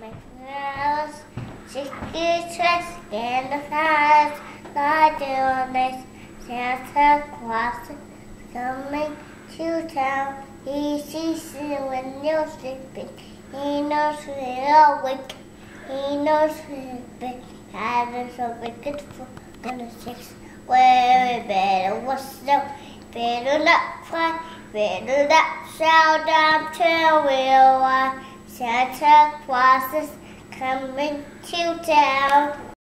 McNallis, sixty tracks in the stars, like on this Santa Claus coming to town. He sees you when you're sleeping. He knows you're awake. He knows you're big. Had so wicked for gonna six. Where we better watch out. Better not fly. Better not shout down till we're Santa Claus is coming to town.